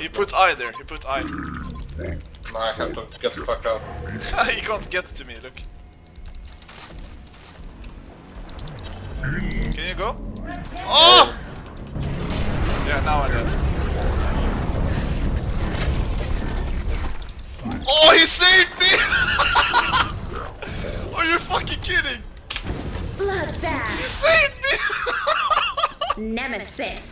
He put I there, he put I. Now I have to get the fuck out. he can't get to me, look. Can you go? Oh! Yeah, now I did. Oh, he saved me! Are you fucking kidding? He saved me! Nemesis.